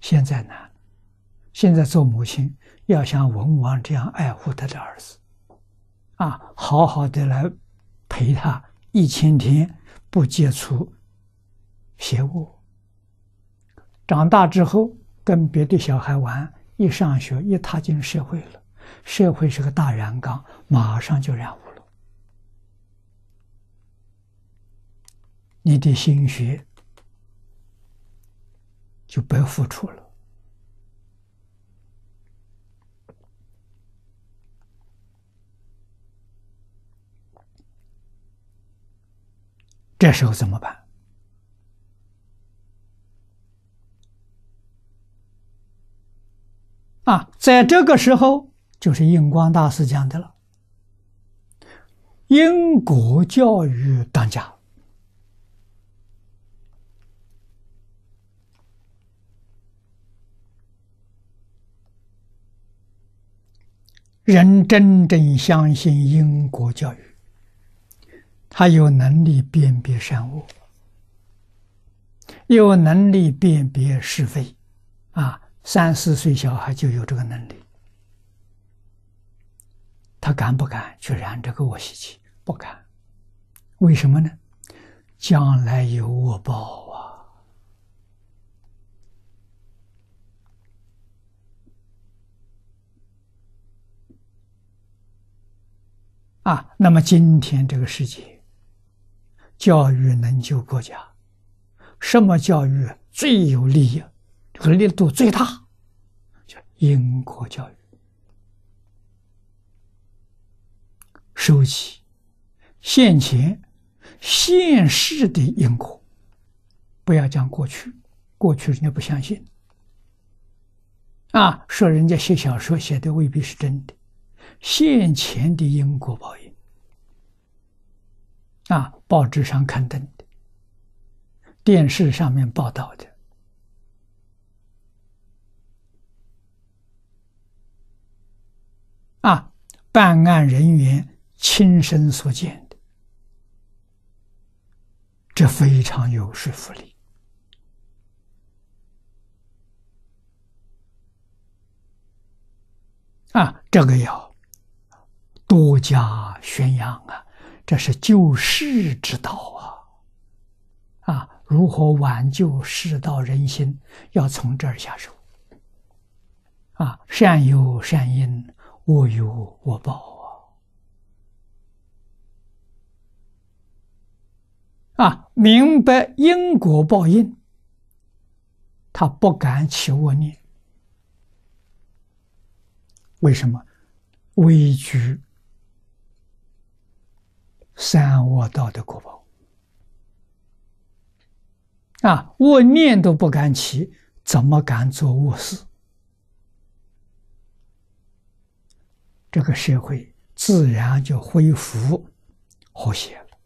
现在难，现在做母亲要像文王这样爱护他的儿子，啊，好好的来陪他一千天，不接触邪物。长大之后跟别的小孩玩，一上学一踏进社会了，社会是个大染缸，马上就染污了，你的心血就白付出了。这时候怎么办？啊，在这个时候，就是印光大师讲的了，因果教育当家，人真正相信因果教育。他有能力辨别善恶，有能力辨别是非，啊，三四岁小孩就有这个能力。他敢不敢去染这个恶习气？不敢。为什么呢？将来有恶报啊！那么今天这个世界。教育能救国家，什么教育最有利益？这个力度最大，叫因果教育。收起现前现世的因果，不要讲过去，过去人家不相信。啊，说人家写小说写的未必是真的，现前的因果报应。啊，报纸上刊登的，电视上面报道的，啊，办案人员亲身所见的，这非常有说服力。啊，这个要多加宣扬啊。这是救世之道啊！啊，如何挽救世道人心，要从这儿下手。啊，善有善因，恶有恶报啊！啊，明白因果报应，他不敢起恶念。为什么？畏惧。三恶道的果报啊，恶念都不敢起，怎么敢做恶事？这个社会自然就恢复和谐了，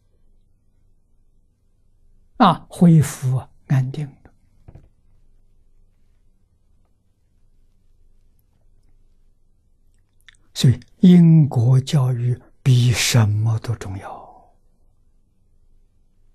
啊，恢复安定了。所以，因果教育比什么都重要。